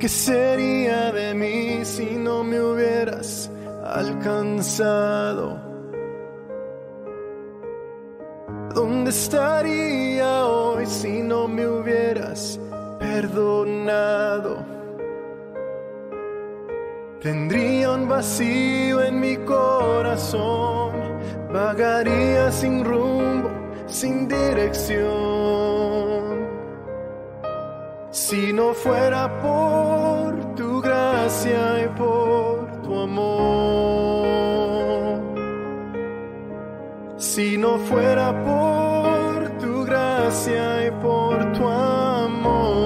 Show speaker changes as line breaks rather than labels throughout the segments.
¿Qué sería de mí si no me hubieras alcanzado? ¿Dónde estaría hoy si no me hubieras perdonado? Tendría un vacío en mi corazón, vagaría sin rumbo, sin dirección. Si no fuera por y por tu amor. Si no fuera por tu gracia y por tu amor.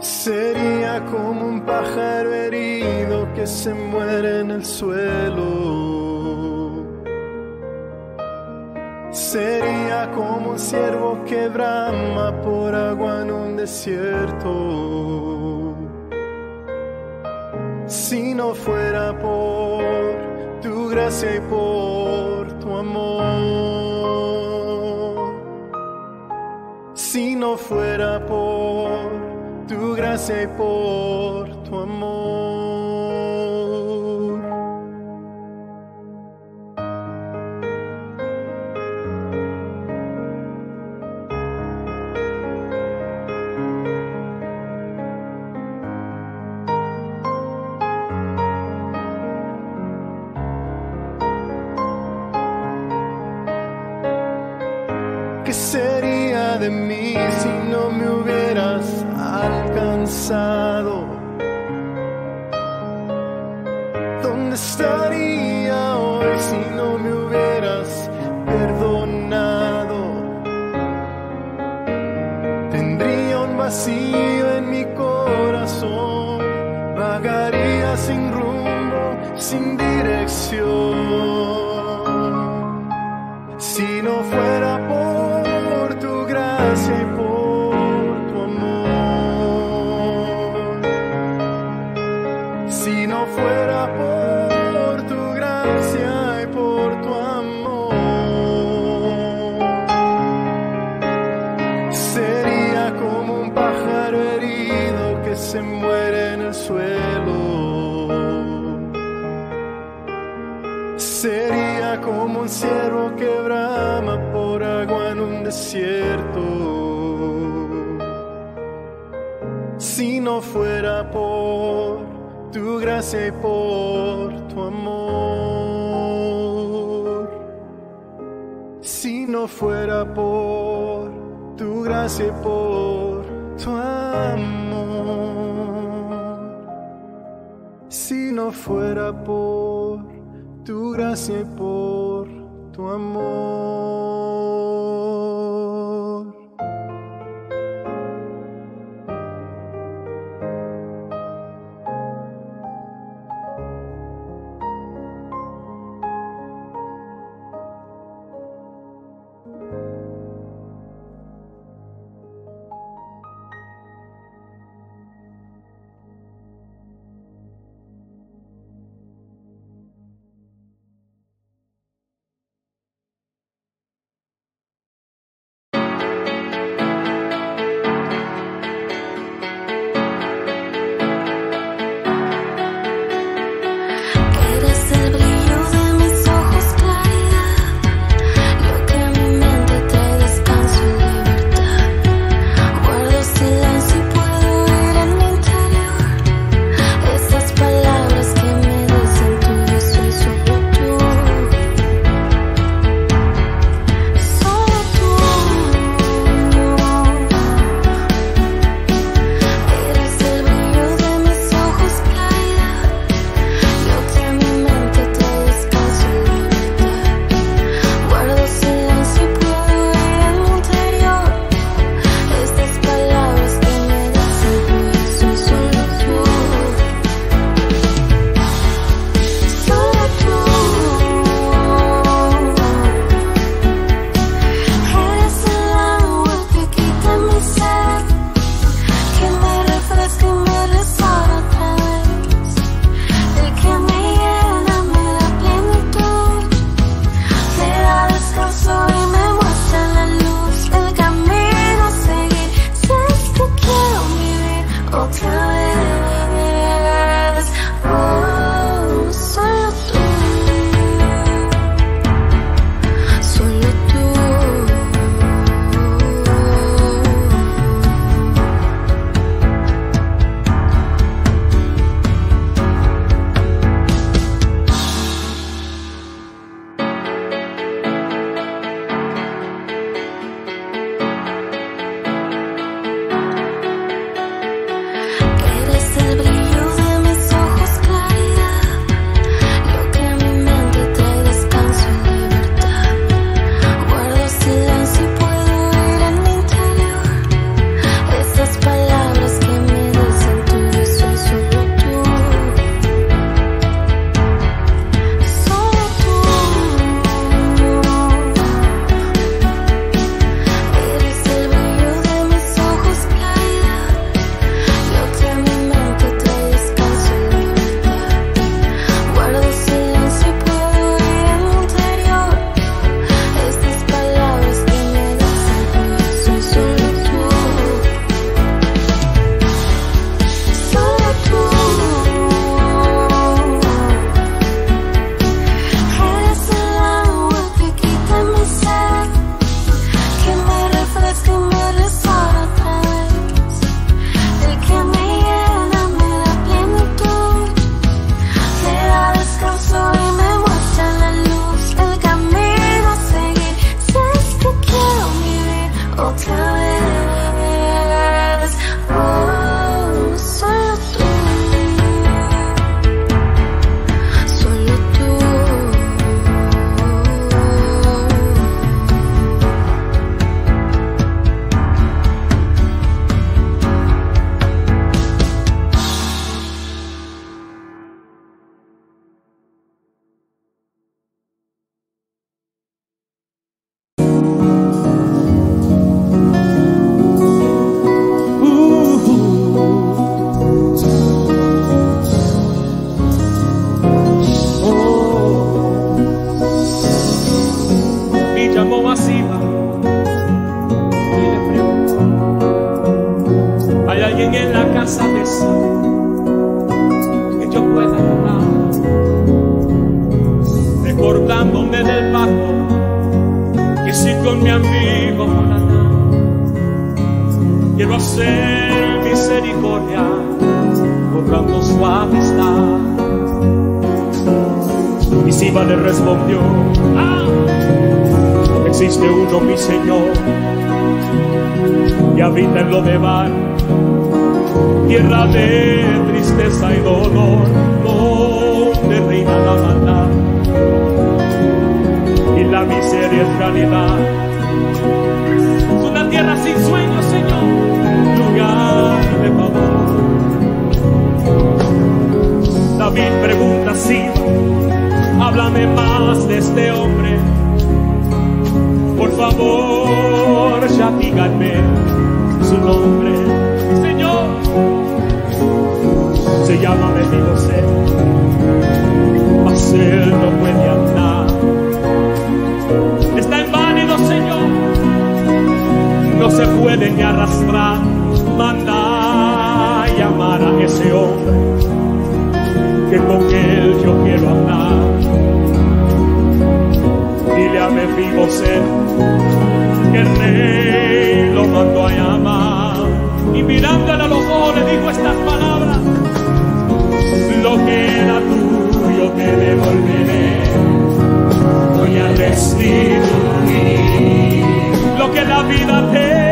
Sería como un pájaro herido que se muere en el suelo. Sería como un ciervo que brama por agua en desierto. Si no fuera por tu gracia y por tu amor. Si no fuera por tu gracia y por tu amor. Si no fuera por tu gracia y por tu amor. Si no fuera por tu gracia y por tu amor. Si no fuera por tu gracia y por tu amor.
Quiero hacer misericordia borrando su amistad. Y Siba le respondió, ah, existe uno mi Señor y habita en lo de bar, tierra de tristeza y dolor, donde reina la maldad y la miseria es realidad. Es una tierra sin sueños, Señor, de favor. David pregunta así, háblame más de este hombre. Por favor, ya díganme su nombre. Señor, se llama José, mas él no puede andar. Está inválido, Señor, no se puede ni arrastrar. Ese hombre que con él yo quiero andar. Dile a José que el rey lo mandó a llamar. Y mirándole a los ojos le dijo estas palabras. Lo que era tuyo te devolveré voy a restituir lo que la vida te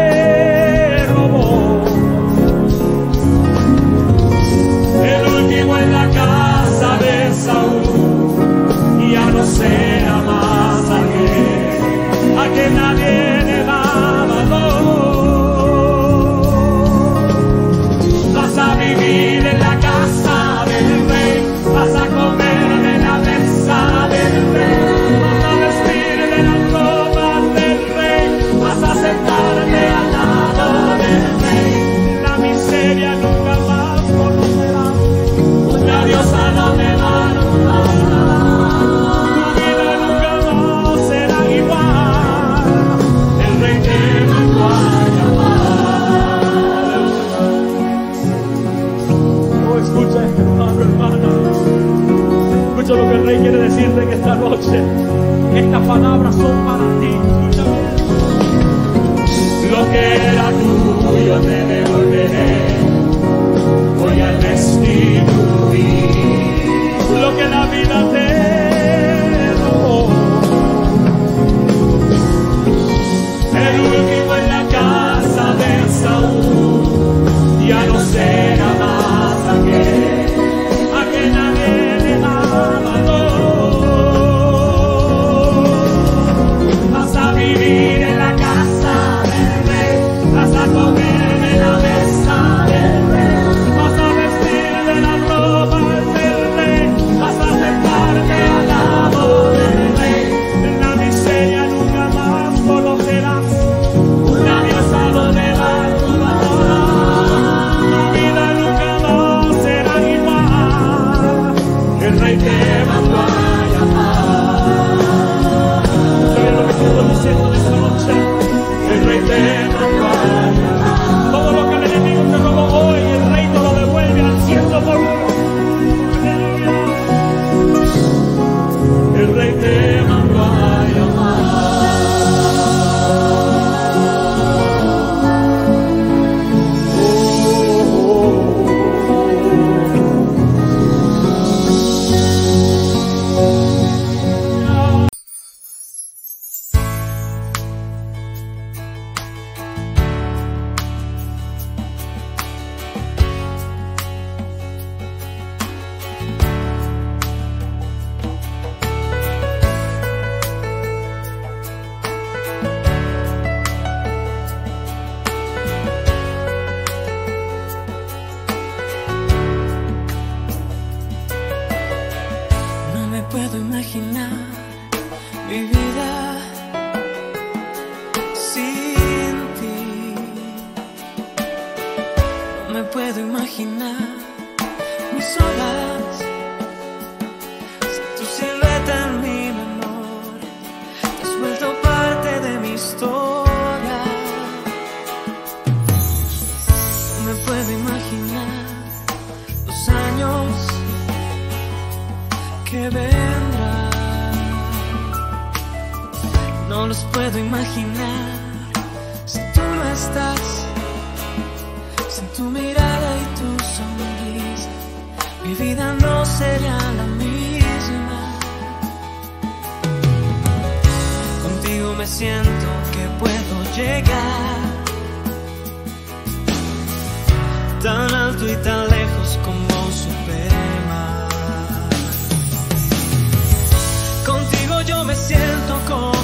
último en la casa de Saúl. Ya no será más aquel a que nadie Estas palabras son para ti. Lo que era tuyo te devolveré. Voy a restituir lo que la vida te
alto y tan lejos como Superman. Contigo yo me siento como un.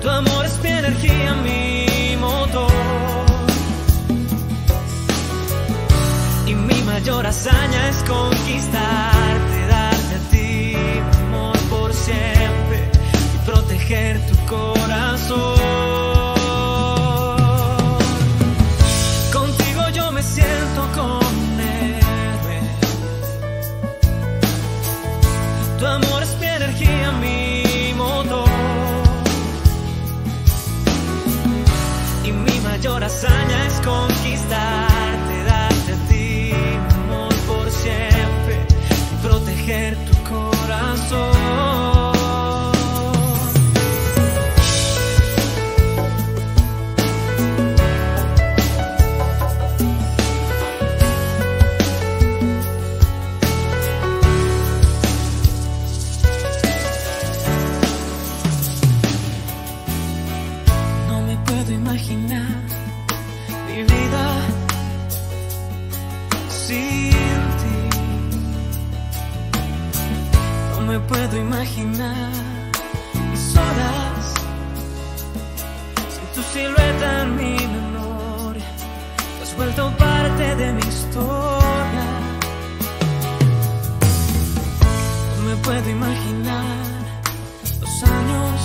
Tu amor es mi energía, mi motor. Y mi mayor hazaña es conquistarte, darte a ti mi amor por siempre y proteger tu corazón. con imaginar mis horas sin tu silueta en mi memoria. Has vuelto parte de mi historia. No me puedo imaginar los años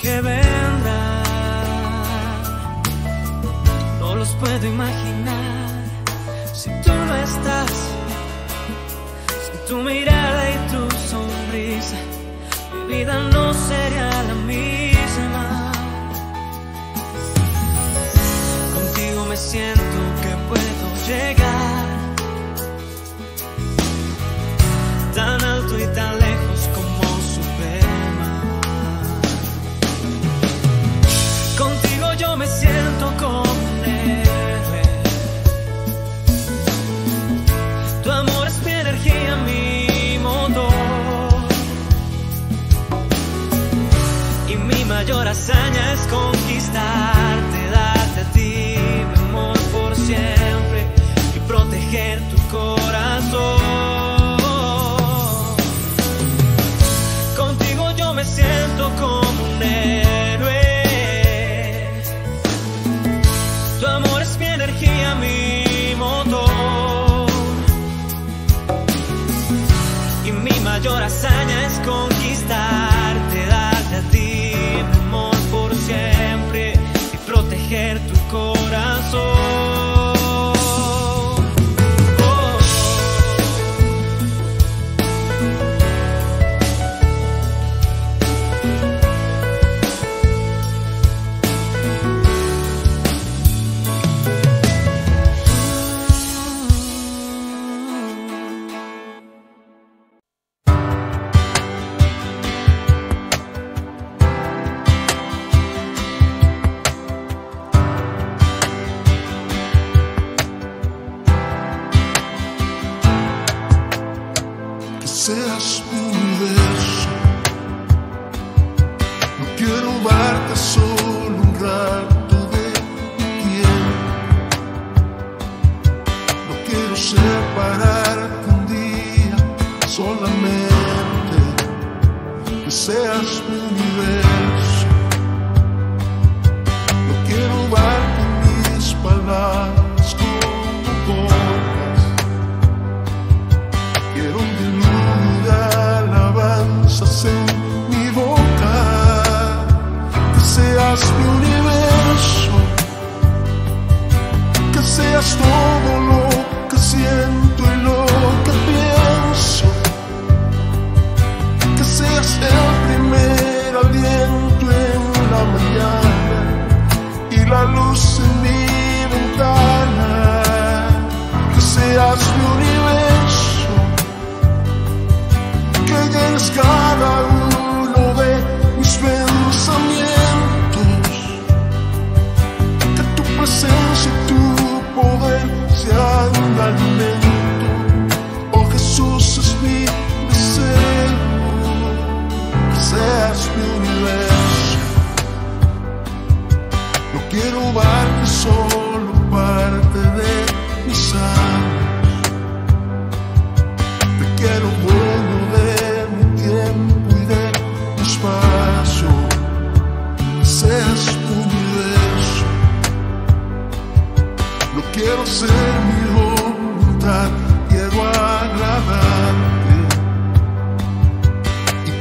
que vendrán. No los puedo imaginar si tú no estás, si tú miras vida no sería la misma. Contigo me siento que puedo llegar. mayor hazaña es conquistarte, darte a ti mi amor por siempre y protegerte.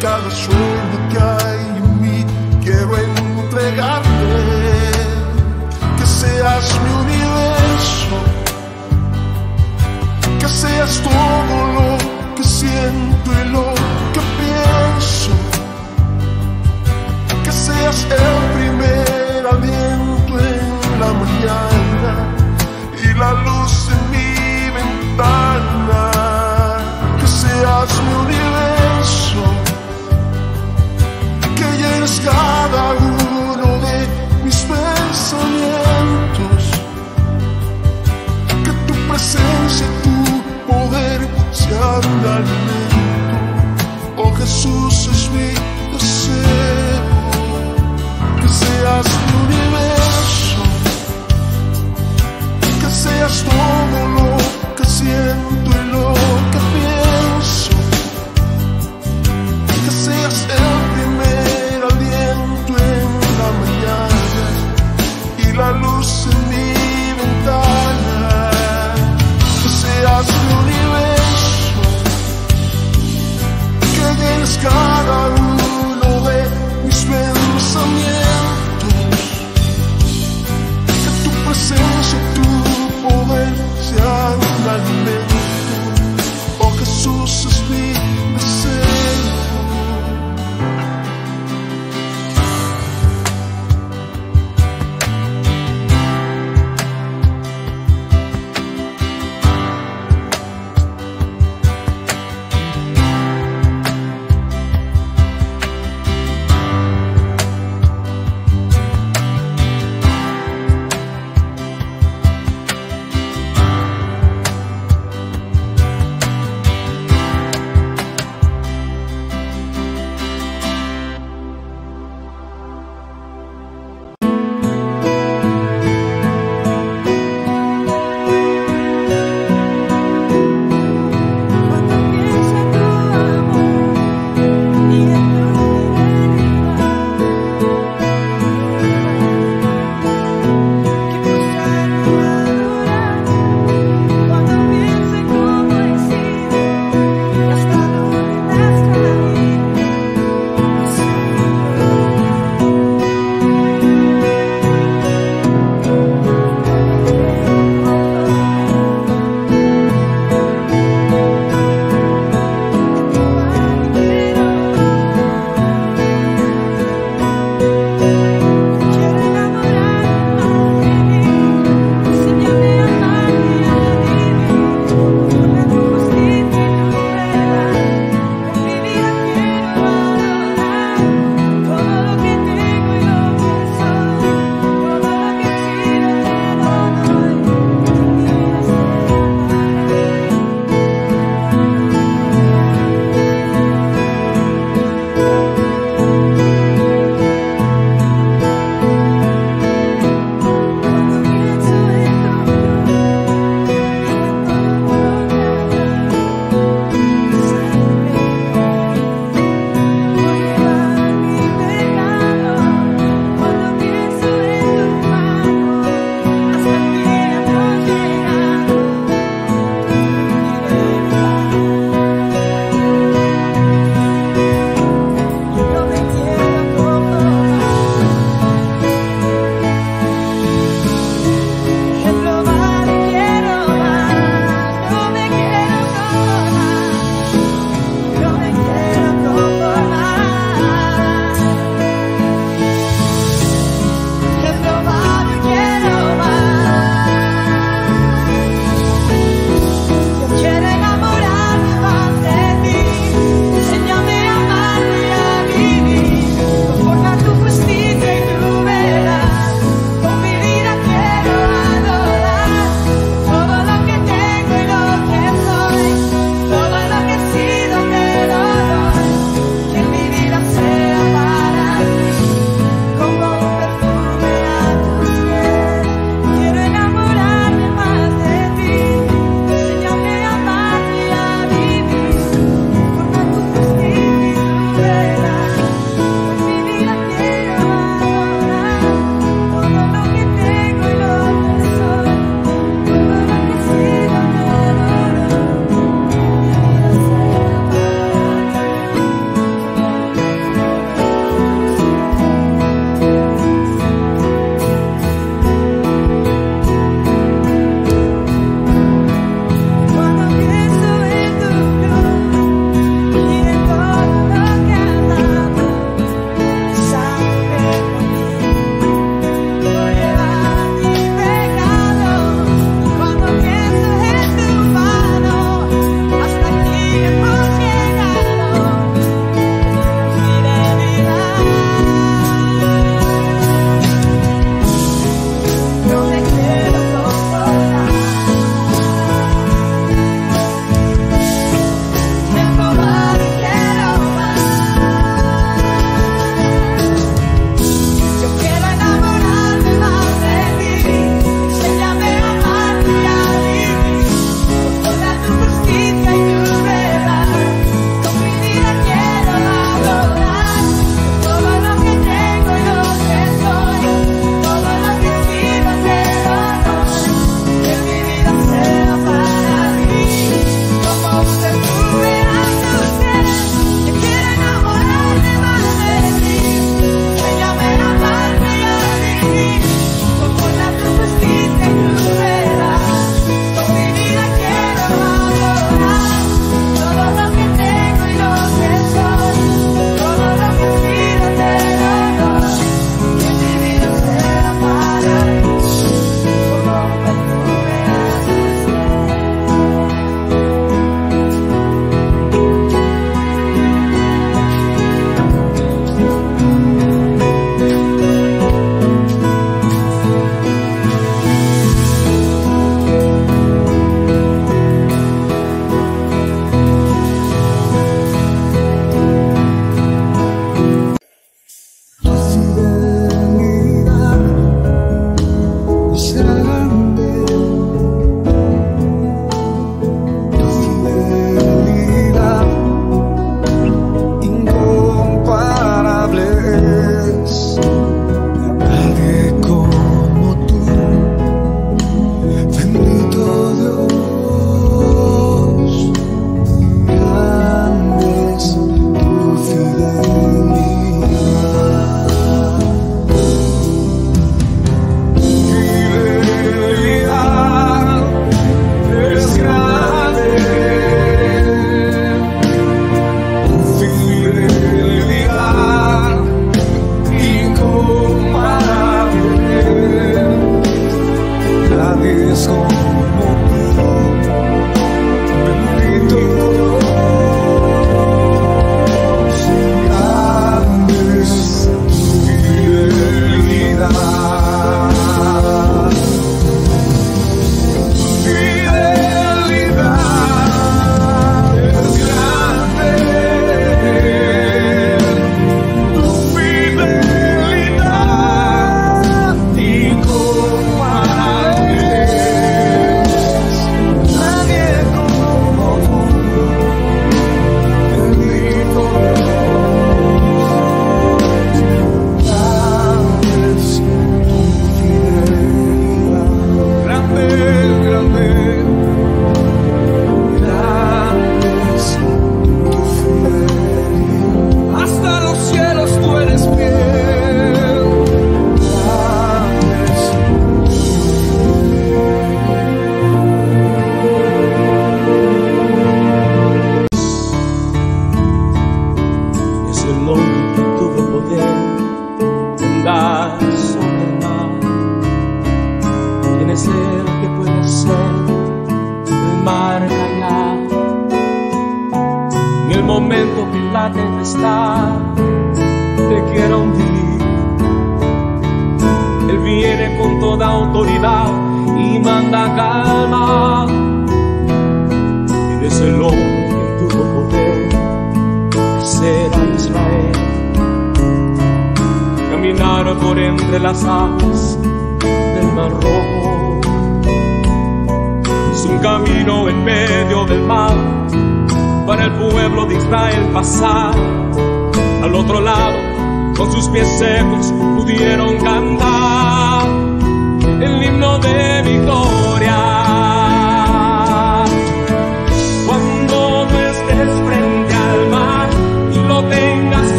cada sueño
que hay en mí quiero entregarte, que seas mi universo, que seas todo lo que siento y lo que pienso, que seas el primer aliento en la mañana y la luz en mi ventana, que seas mi universo. Cada uno de mis pensamientos. Que tu presencia, tu poder sean un alimento. Oh Jesús es mi deseo, que seas mi universo, que seas todo lo que siento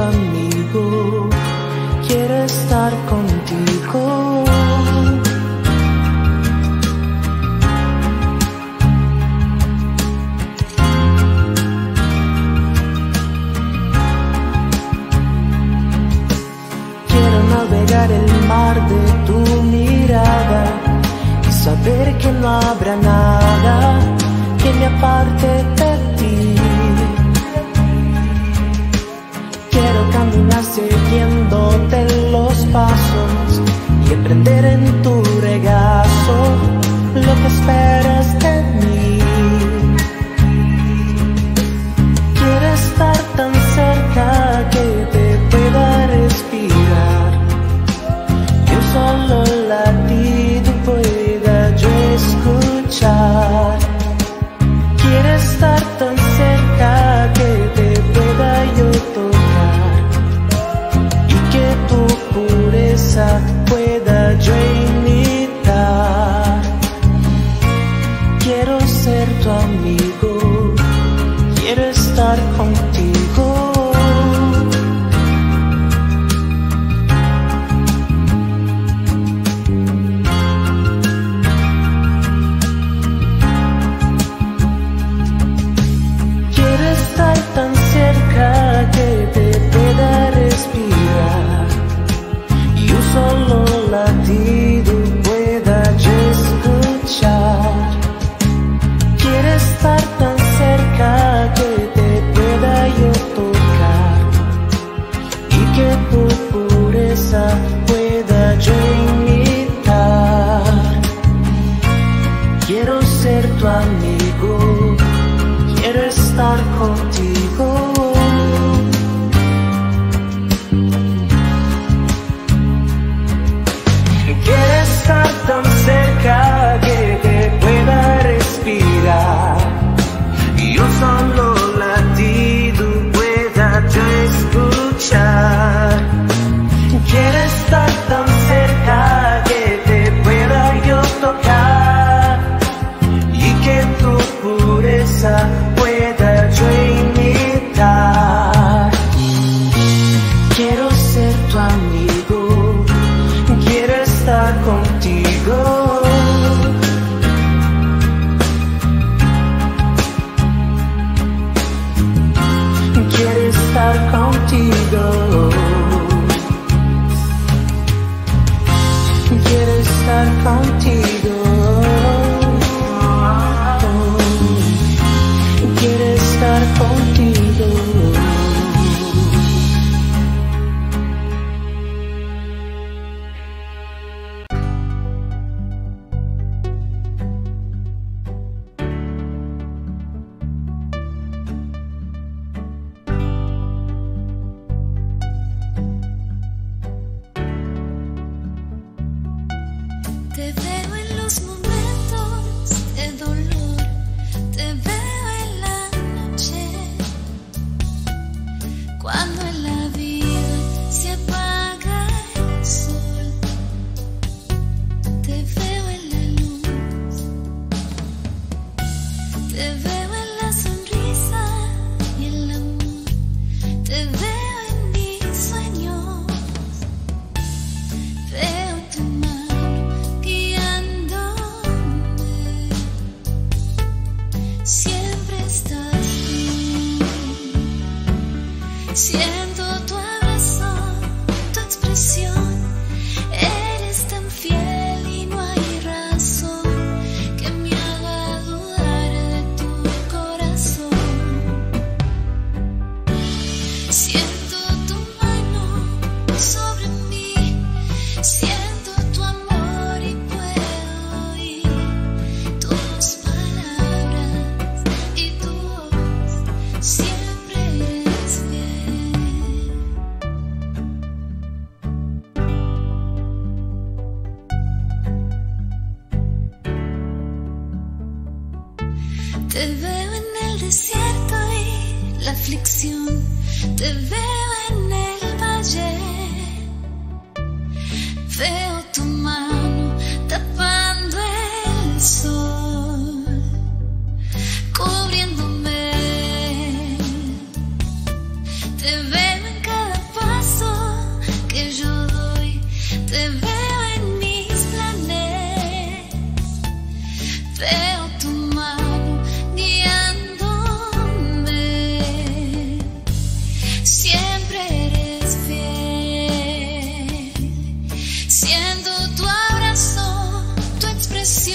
amigo, quiero estar contigo. Quiero navegar el mar de tu mirada y saber que no habrá nada que me aparte de ti. Quiero caminar siguiéndote los pasos y emprender en tu regazo lo que esperas de mí.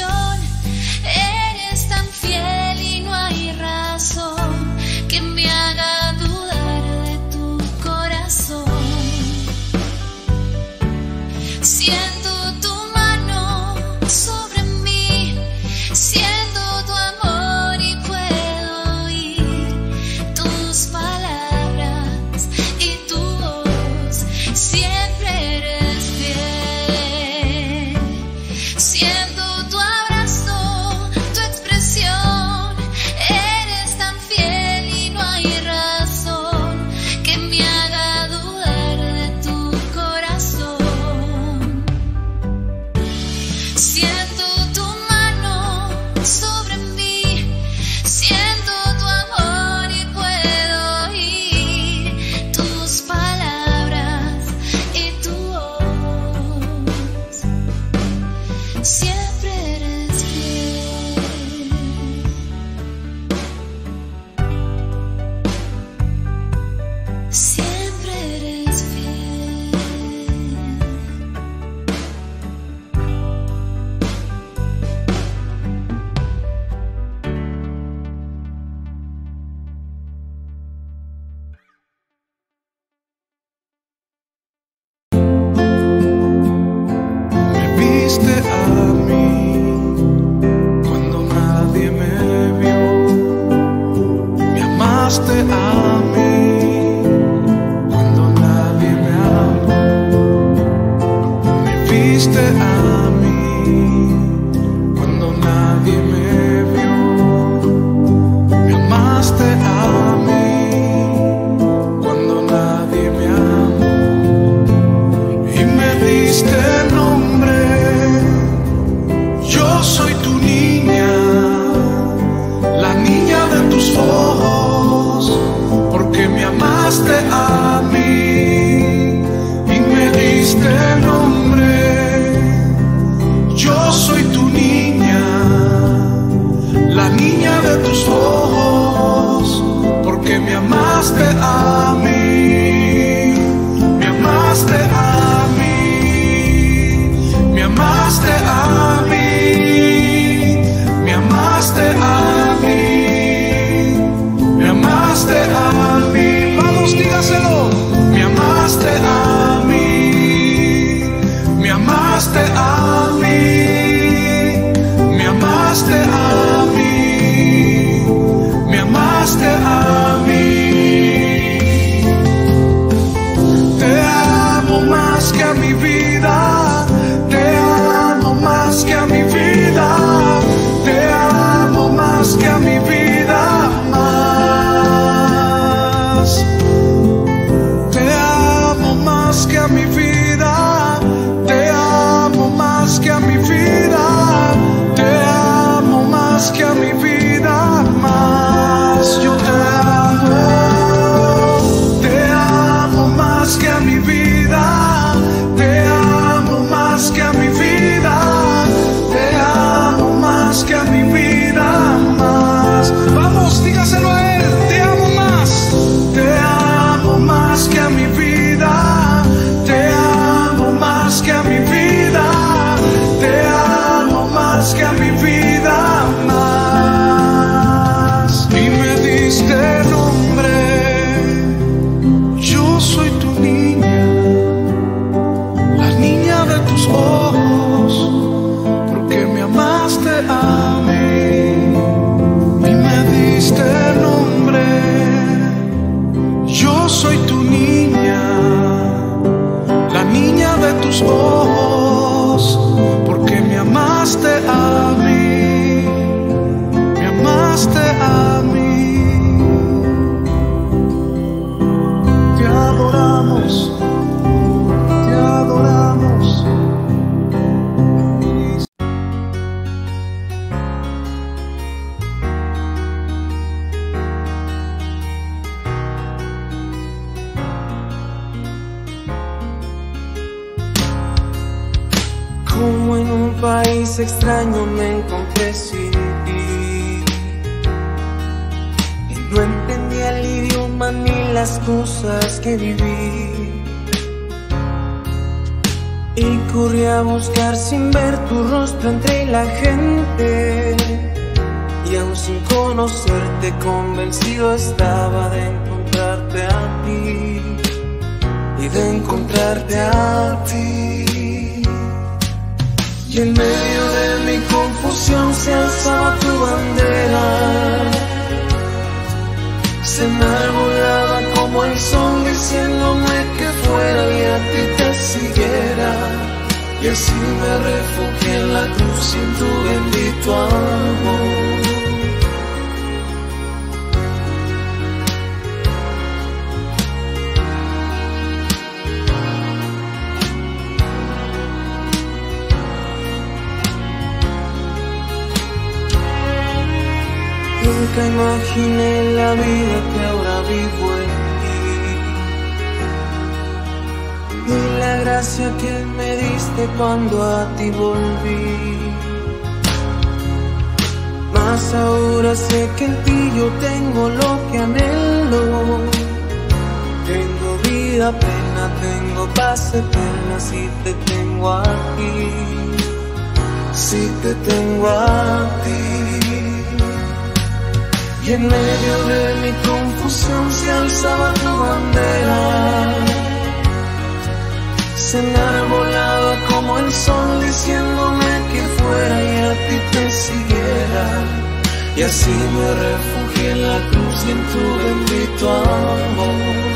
pasión. el
diciéndome que fuera y a ti te siguiera. Y así me refugié en la cruz sin tu bendito amor. Nunca imaginé la vida que ahora vivo. gracia que me diste cuando a ti volví. Más ahora sé que en ti yo tengo lo que anhelo. Tengo vida plena, tengo paz eterna si te tengo a ti. Si te tengo a ti. Y en medio de mi confusión se alzaba tu bandera fuiste enarbolada como el sol diciéndome que fuera y a ti te siguiera. Y así me refugié en la cruz y en tu bendito amor.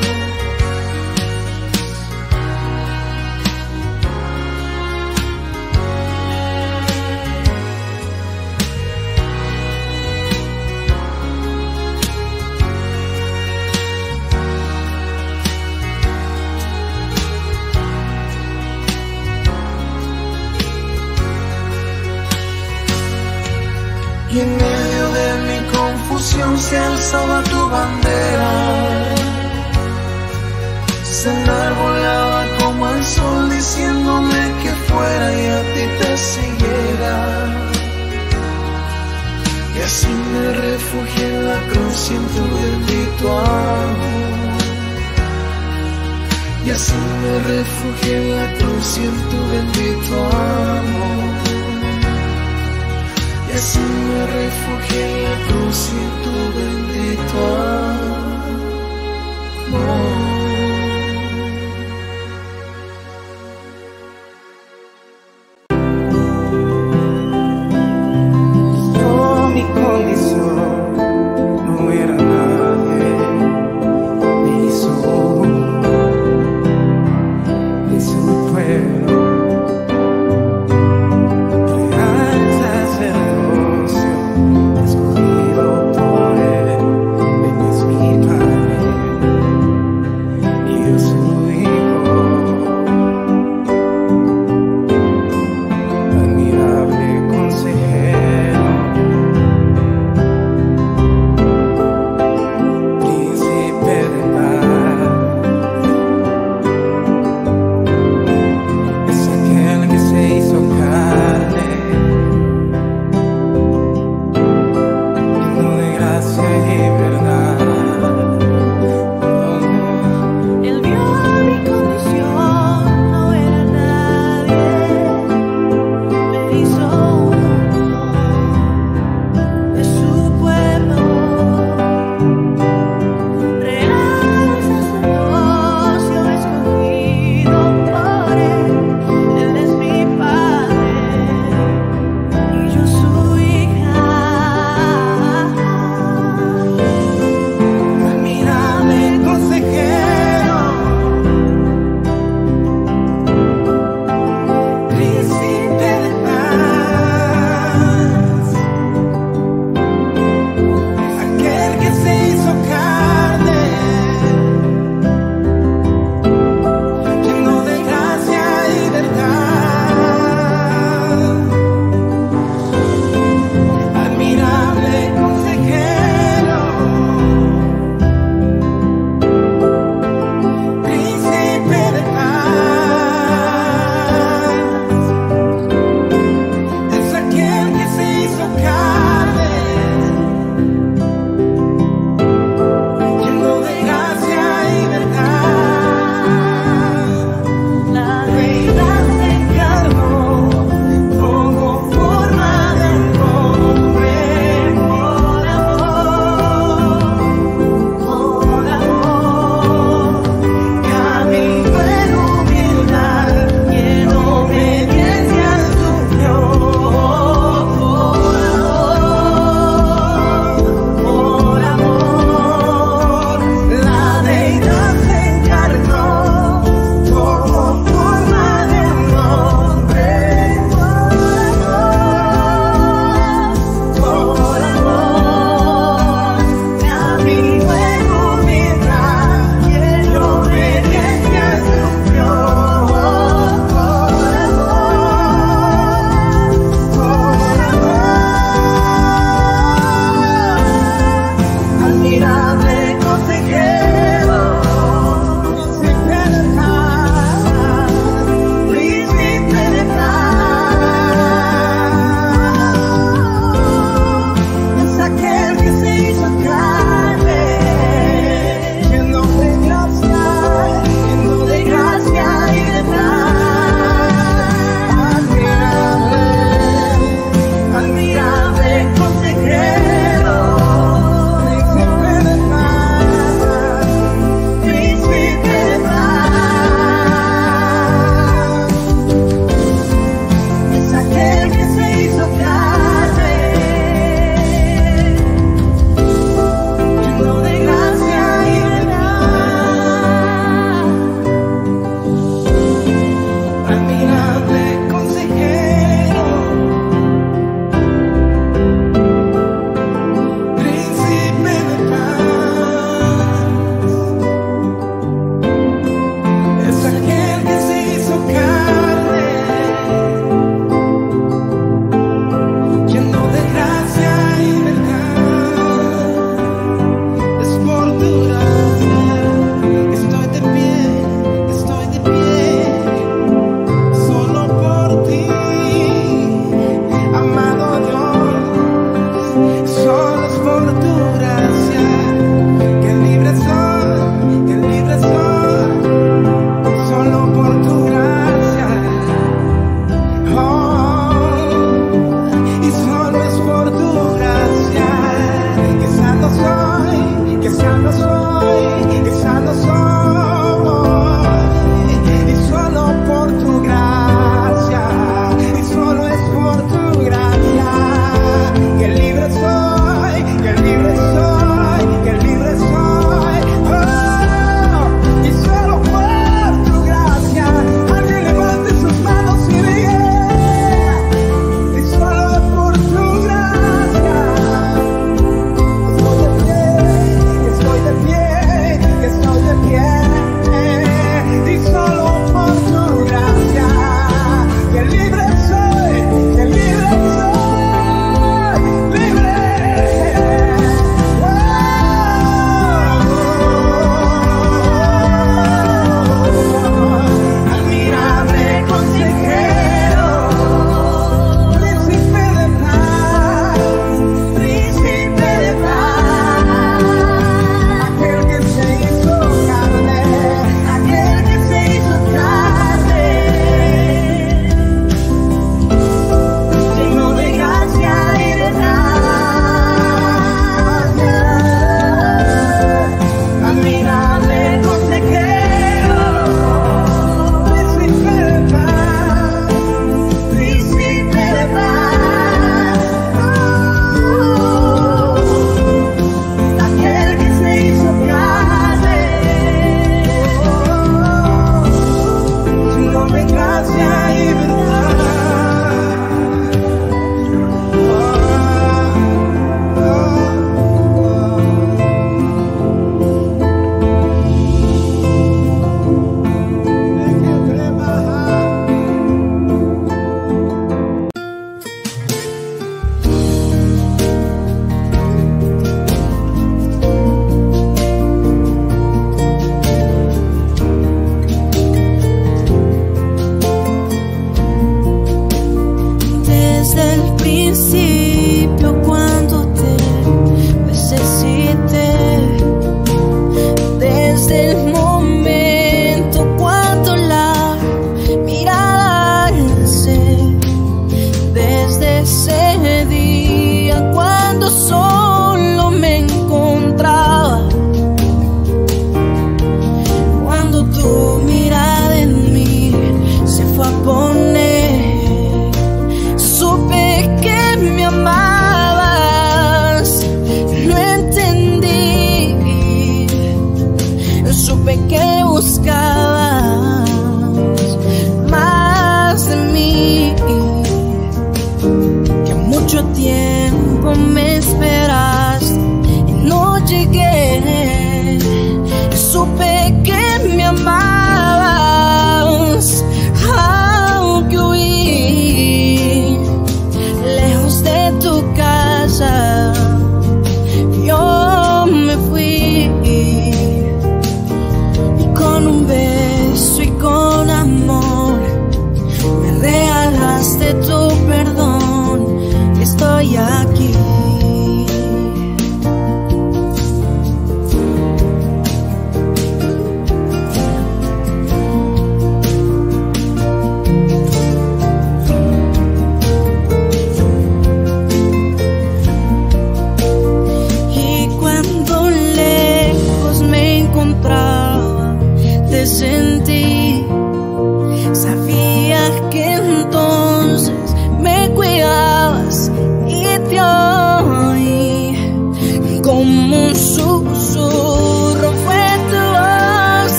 alzaba tu bandera. Se enarbolaba como el sol diciéndome que fuera y a ti te siguiera.
Y así me refugié en la cruz y en tu bendito amor. Y así me refugié en la cruz y en tu bendito amor. Jesús me refugié en la cruz y tu bendito amor.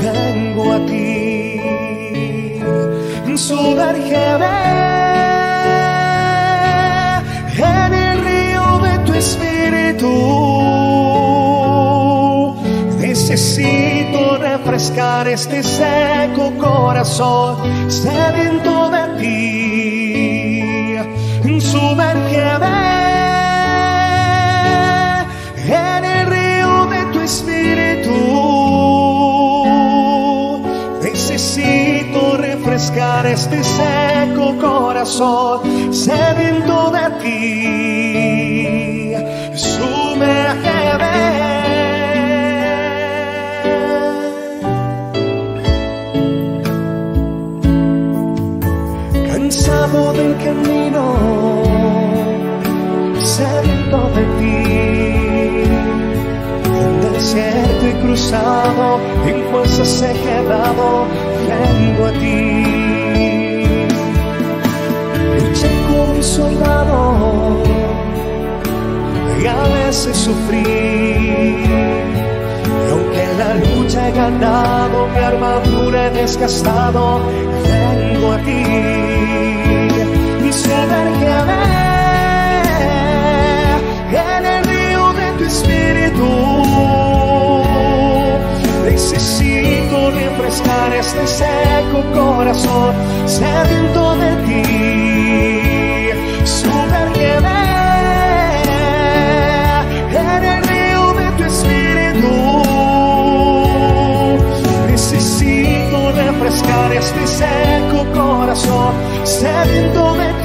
vengo a ti. Sumérgeme en el río de tu espíritu. Necesito refrescar este seco corazón sediento de ti. Sumérgeme. este seco corazón sediento de ti. Sumérgeme. Cansado del camino sediento de ti. Del desierto y cruzado en fuerzas he quedado vengo a ti. un soldado y a veces sufrí. Y aunque en la lucha he ganado, mi armadura he desgastado, vengo a ti y sumergirme en el río de tu espíritu. Necesito refrescar este seco corazón sediento de ti. este seco corazón sediento de